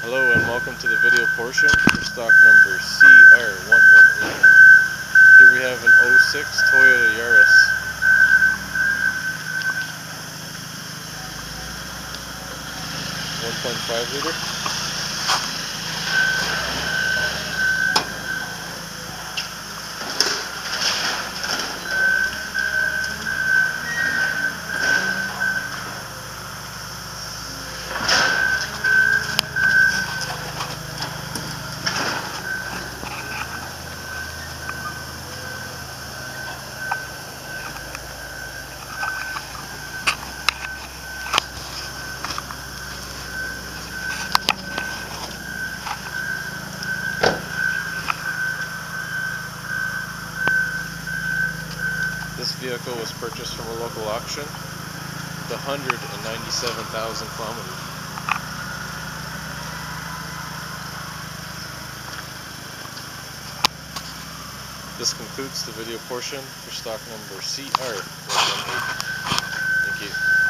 Hello and welcome to the video portion for stock number CR118. Here we have an 06 Toyota Yaris. One point five liter. This vehicle was purchased from a local auction with 197,000 kilometers. This concludes the video portion for stock number CR118. Thank you.